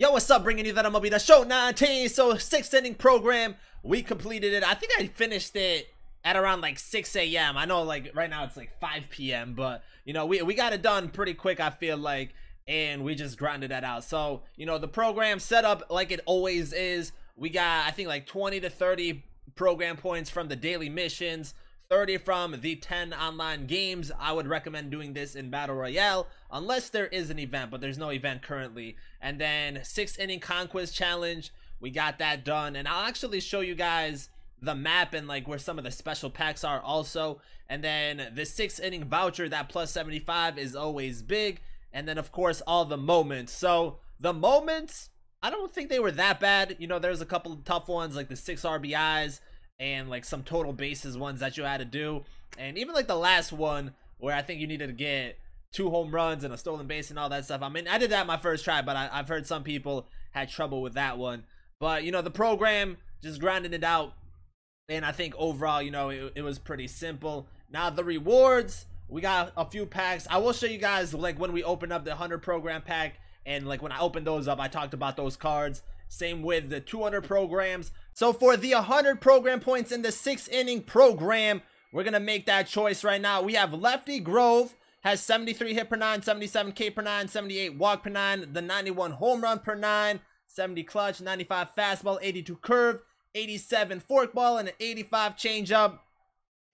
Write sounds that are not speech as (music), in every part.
Yo, what's up? Bringing you that MLB The Show 19. So, sixth inning program. We completed it. I think I finished it at around like 6 a.m. I know like right now it's like 5 p.m. But, you know, we, we got it done pretty quick, I feel like. And we just grinded that out. So, you know, the program set up like it always is. We got, I think, like 20 to 30 program points from the daily missions. 30 from the 10 online games. I would recommend doing this in Battle Royale unless there is an event, but there's no event currently. And then 6 inning conquest challenge. We got that done. And I'll actually show you guys the map and like where some of the special packs are also. And then the 6 inning voucher, that plus 75 is always big. And then of course all the moments. So the moments, I don't think they were that bad. You know, there's a couple of tough ones like the 6 RBIs and like some total bases ones that you had to do. And even like the last one where I think you needed to get two home runs and a stolen base and all that stuff. I mean, I did that my first try, but I, have heard some people had trouble with that one. But, you know, the program just grinding it out. And I think overall, you know, it, it was pretty simple. Now, the rewards, we got a few packs. I will show you guys, like, when we open up the 100 program pack. And, like, when I opened those up, I talked about those cards. Same with the 200 programs. So for the 100 program points in the six inning program, we're going to make that choice right now. We have Lefty Grove has 73 hit per nine, 77 K per nine, 78 walk per nine, the 91 home run per nine, 70 clutch, 95 fastball, 82 curve, 87 forkball, and an 85 changeup.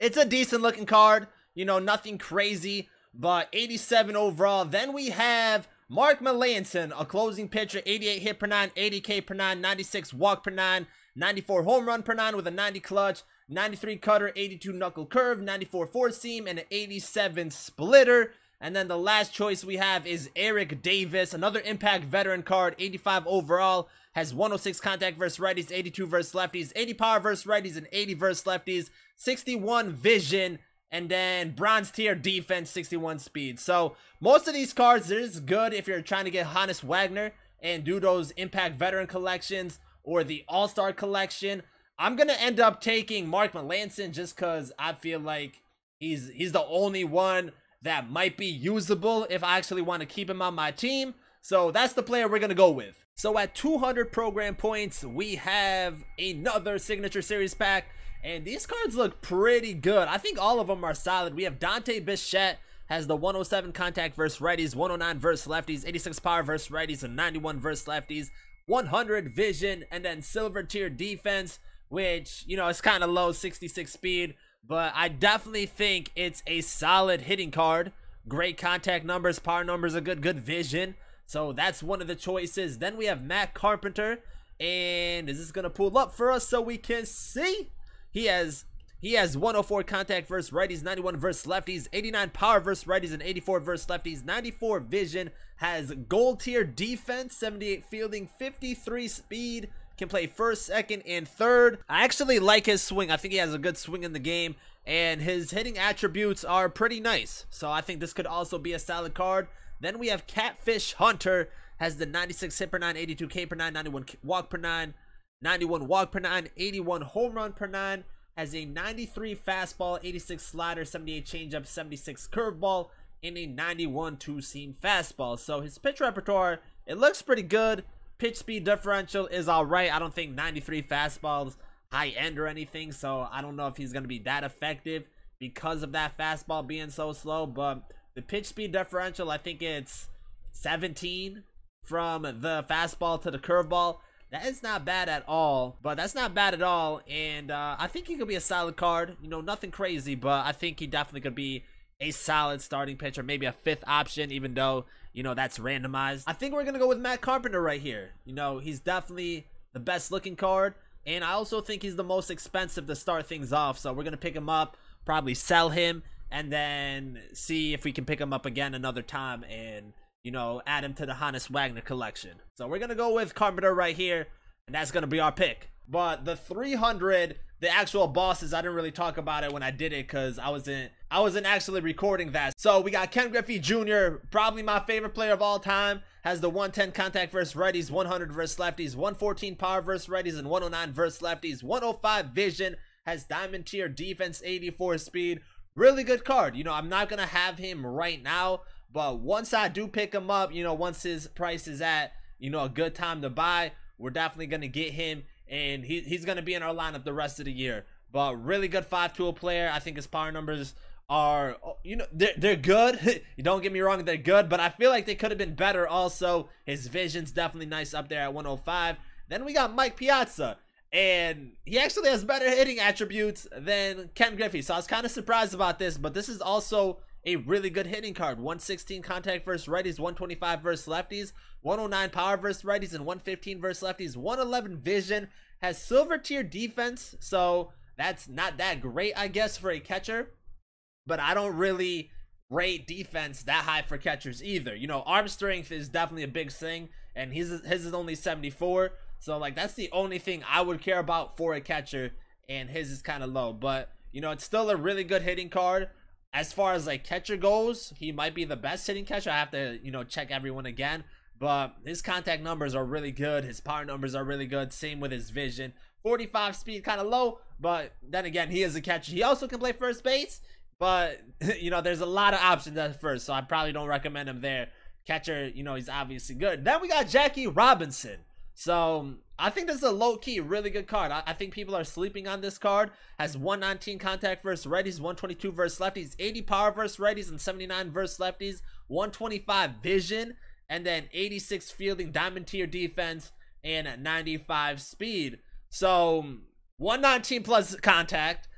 It's a decent looking card, you know, nothing crazy, but 87 overall. Then we have Mark Melancon, a closing pitcher, 88 hit per nine, 80 K per nine, 96 walk per nine, 94 home run per nine with a 90 clutch, 93 cutter, 82 knuckle curve, 94 four seam, and an 87 splitter. And then the last choice we have is Eric Davis, another impact veteran card, 85 overall, has 106 contact versus righties, 82 versus lefties, 80 power versus righties, and 80 versus lefties, 61 vision, and then bronze tier defense 61 speed. So most of these cards is good if you're trying to get Honus Wagner and do those impact veteran collections or the all-star collection. I'm gonna end up taking mark Melancon just because i feel like he's he's the only one that might be usable if i actually want to keep him on my team. So that's the player we're gonna go with. So at 200 program points we have another signature series pack and these cards look pretty good. I think all of them are solid. We have Dante Bichette has the 107 contact versus righties, 109 versus lefties, 86 power versus righties, and 91 versus lefties, 100 vision, and then silver tier defense, which, you know, is kind of low, 66 speed. But I definitely think it's a solid hitting card. Great contact numbers, power numbers are good, good vision. So that's one of the choices. Then we have Matt Carpenter. And is this going to pull up for us so we can see? He has he has 104 contact versus righties, 91 versus lefties, 89 power versus righties, and 84 versus lefties, 94 vision, has gold tier defense, 78 fielding, 53 speed, can play first, second, and third. I actually like his swing. I think he has a good swing in the game, and his hitting attributes are pretty nice. So I think this could also be a solid card. Then we have Catfish Hunter, has the 96 hit per 9, 82 K per 9, 91 walk per 9, 91 walk per 9, 81 home run per 9, has a 93 fastball, 86 slider, 78 changeup, 76 curveball, and a 91 two-seam fastball. So his pitch repertoire, it looks pretty good. Pitch speed differential is alright. I don't think 93 fastballs high end or anything, so I don't know if he's going to be that effective because of that fastball being so slow, but the pitch speed differential, I think it's 17 from the fastball to the curveball. That is not bad at all, but that's not bad at all, and uh, I think he could be a solid card. You know, nothing crazy, but I think he definitely could be a solid starting pitcher, maybe a fifth option, even though, you know, that's randomized. I think we're going to go with Matt Carpenter right here. You know, he's definitely the best looking card, and I also think he's the most expensive to start things off, so we're going to pick him up, probably sell him, and then see if we can pick him up again another time and you know, add him to the Honus Wagner collection. So we're going to go with Carpenter right here, and that's going to be our pick. But the 300, the actual bosses, I didn't really talk about it when I did it because I wasn't I wasn't actually recording that. So we got Ken Griffey Jr., probably my favorite player of all time, has the 110 contact versus righties, 100 versus lefties, 114 power versus righties, and 109 versus lefties, 105 vision, has diamond tier defense, 84 speed. Really good card. You know, I'm not going to have him right now, but once I do pick him up, you know, once his price is at you know, a good time to buy. We're definitely going to get him, and he, he's going to be in our lineup the rest of the year. But really good five tool player. I think his power numbers are, you know, they're, they're good. (laughs) don't get me wrong, they're good, but I feel like they could have been better also. His vision's definitely nice up there at 105. Then we got Mike Piazza. And he actually has better hitting attributes than Ken Griffey. So I was kind of surprised about this, but this is also a really good hitting card. 116 contact versus righties, 125 versus lefties, 109 power versus righties, and 115 versus lefties. 111 vision, has silver tier defense, so that's not that great, I guess, for a catcher. But I don't really rate defense that high for catchers either. You know, arm strength is definitely a big thing, and his his is only 74. So like that's the only thing I would care about for a catcher, and his is kind of low. But you know, it's still a really good hitting card. As far as like catcher goes, he might be the best hitting catcher. I have to, you know, check everyone again. But his contact numbers are really good. His power numbers are really good. Same with his vision. 45 speed kind of low, but then again, he is a catcher. He also can play first base, but (laughs) you know, there's a lot of options at first, so I probably don't recommend him there. Catcher, you know, he's obviously good. Then we got Jackie Robinson. So um, I think this is a low key, really good card. I, I, think people are sleeping on this card. Has 119 contact versus righties, 122 versus lefties, 80 power versus righties, and 79 versus lefties, 125 vision, and then 86 fielding, diamond tier defense, and 95 speed. So um, 119 plus contact,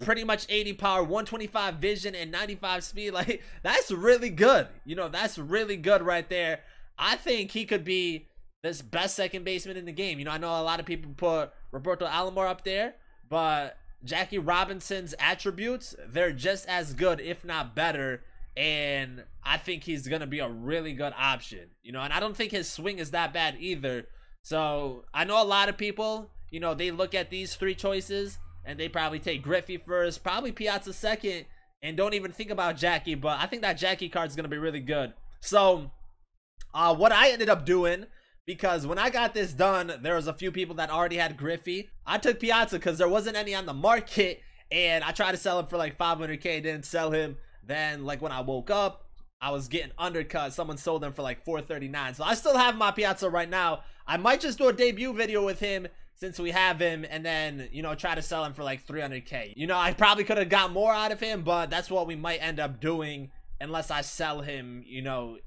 pretty much 80 power, 125 vision, and 95 speed. (laughs) Like that's really good. You know, that's really good right there. I think he could be this best second baseman in the game. You know, I know a lot of people put Roberto Alomar up there, but Jackie Robinson's attributes, they're just as good, if not better. And I think he's going to be a really good option. You know, and I don't think his swing is that bad either. So I know a lot of people, you know, they look at these three choices and they probably take Griffey first, probably Piazza second, and don't even think about Jackie. But I think that Jackie card is going to be really good. So uh, what I ended up doing because when I got this done, there was a few people that already had Griffey. I took Piazza because there wasn't any on the market, and I tried to sell him for like 500k, didn't sell him. Then, like when I woke up, I was getting undercut. Someone sold him for like 439. So I still have my Piazza right now. I might just do a debut video with him since we have him and then, you know, try to sell him for like 300k. You know, I probably could have got more out of him, but that's what we might end up doing unless I sell him, you know,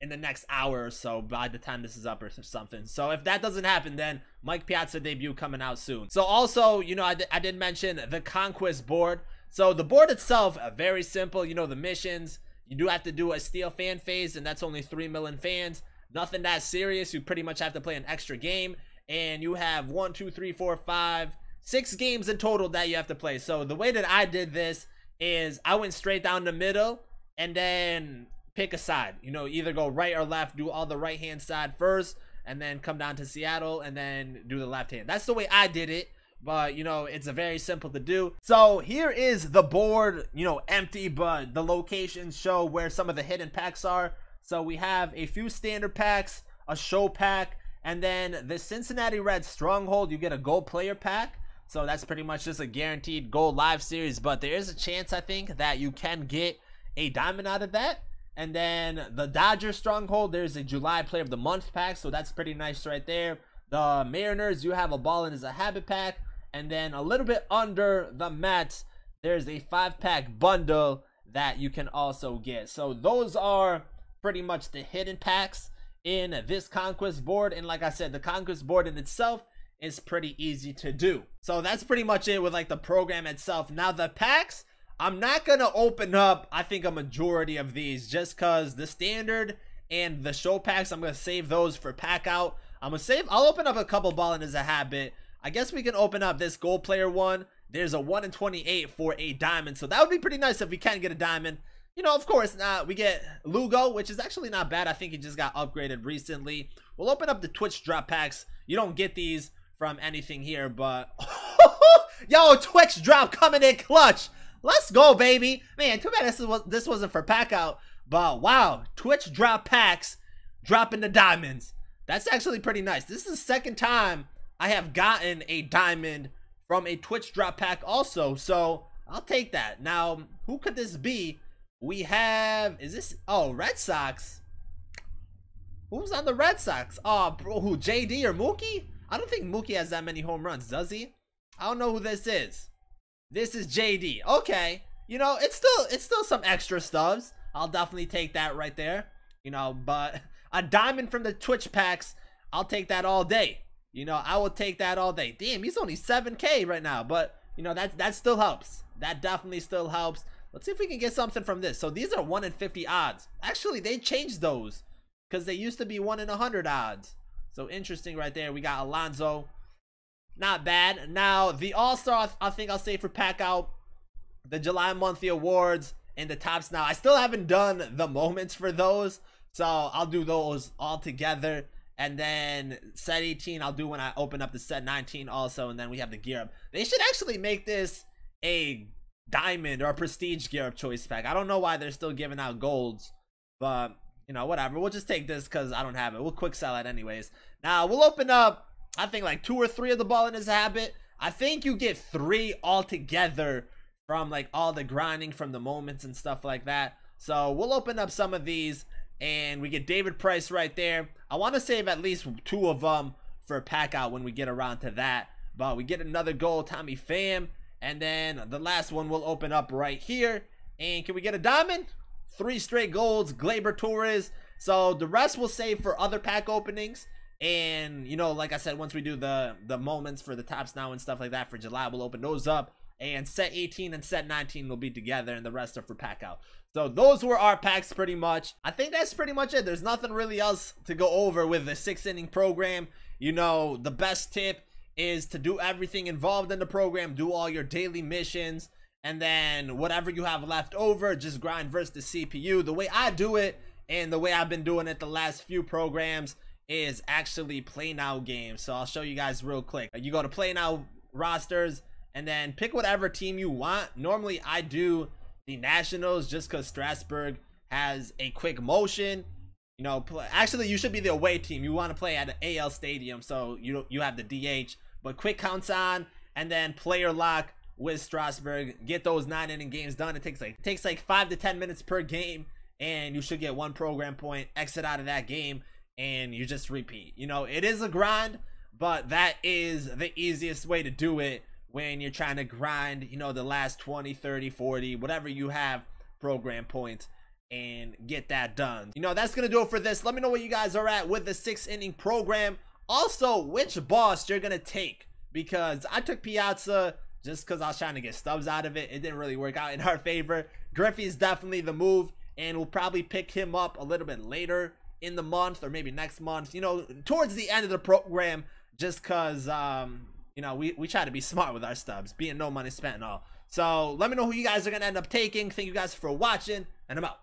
in the next hour or so by the time this is up or something. So if that doesn't happen, then Mike Piazza debut coming out soon. So also, you know, I, I did mention the Conquest board. So the board itself, uh, very simple. You know, the missions, you do have to do a steal fan phase, and that's only 3 million fans. Nothing that serious. You pretty much have to play an extra game. And you have one, two, three, four, five, six games in total that you have to play. So the way that I did this is I went straight down the middle and then pick a side. You know, either go right or left, do all the right hand side first, and then come down to Seattle and then do the left hand. That's the way I did it. But, you know, it's a very simple to do. So here is the board, you know, empty, but the locations show where some of the hidden packs are. So we have a few standard packs, a show pack, and then the Cincinnati Reds Stronghold, you get a gold player pack. So that's pretty much just a guaranteed gold live series. But there is a chance, I think, that you can get a diamond out of that. And then the Dodger Stronghold, there's a July Player of the Month pack, so that's pretty nice right there. The Mariners, you have a Ballin' is a Habit pack. And then a little bit under the Mets, there's a five pack bundle that you can also get. So those are pretty much the hidden packs in this Conquest board. And like I said, the Conquest board in itself is pretty easy to do. So that's pretty much it with like the program itself. Now the packs, I'm not going to open up, I think, a majority of these just because the standard and the show packs, I'm going to save those for pack out. I'm going to save, I'll open up a couple ballin as a habit. I guess we can open up this gold player one. There's a 1 in 28 for a diamond. So that would be pretty nice if we can get a diamond. You know, of course, uh, we get Lugo, which is actually not bad. I think he just got upgraded recently. We'll open up the Twitch drop packs. You don't get these from anything here, but... (laughs) Yo, Twitch drop coming in clutch. Let's go, baby. Man, too bad this, was, this wasn't for pack out. But wow, Twitch drop packs, dropping the diamonds. That's actually pretty nice. This is the second time I have gotten a diamond from a Twitch drop pack also. So I'll take that. Now, who could this be? We have, is this, oh, Red Sox. Who's on the Red Sox? Oh, bro, who? JD or Mookie? I don't think Mookie has that many home runs, does he? I don't know who this is. This is JD. Okay. You know, it's still it's still some extra stubs. I'll definitely take that right there. You know, but (laughs) a diamond from the Twitch packs, I'll take that all day. You know, I will take that all day. Damn, he's only 7k right now, but you know, that that still helps. That definitely still helps. Let's see if we can get something from this. So these are 1 in 50 odds. Actually, they changed those because they used to be 1 in 100 odds. So interesting right there. We got Alonso. Not bad. Now, the All-Star, I think I'll say for pack out the July monthly awards and the Topps Now. I still haven't done the moments for those. So I'll do those all together. And then set 18, I'll do when I open up the set 19 also. And then we have the gear up. They should actually make this a diamond or a prestige gear up choice pack. I don't know why they're still giving out golds, but you know, whatever. We'll just take this because I don't have it. We'll quick sell it anyways. Now we'll open up, I think like two or three of the Ballin' is a Habit. I think you get three altogether from like all the grinding from the moments and stuff like that. So we'll open up some of these and we get David Price right there. I want to save at least two of them for a pack out when we get around to that. But we get another goal, Tommy Pham. And then the last one will open up right here. And can we get a diamond? Three straight golds, Gleyber Torres. So the rest we'll save for other pack openings. And, you know, like I said, once we do the, the moments for the Topps Now and stuff like that for July, we'll open those up. And set 18 and set 19 will be together and the rest are for pack out. So those were our packs pretty much. I think that's pretty much it. There's nothing really else to go over with the six inning program. You know, the best tip is to do everything involved in the program, do all your daily missions, and then whatever you have left over, just grind versus the CPU. The way I do it and the way I've been doing it the last few programs is actually play now games. So I'll show you guys real quick. You go to play now rosters and then pick whatever team you want. Normally I do the Nationals just because Strasburg has a quick motion you know, play, actually, you should be the away team. You want to play at an AL stadium, so you you have the DH. But quick counts on, and then player lock with Strasburg. Get those nine inning games done. It takes like it takes like five to ten minutes per game, and you should get one program point. Exit out of that game, and you just repeat. You know, it is a grind, but that is the easiest way to do it when you're trying to grind. You know, the last 20, 30, 40, whatever you have program points and get that done. You know, that's going to do it for this. Let me know where you guys are at with the six inning program. Also, which boss you're going to take because I took Piazza just because I was trying to get stubs out of it. It didn't really work out in our favor. Griffey is definitely the move and we'll probably pick him up a little bit later in the month or maybe next month, you know, towards the end of the program just because, um, you know, we, we try to be smart with our stubs, being no money spent and all. So let me know who you guys are going to end up taking. Thank you guys for watching and I'm out.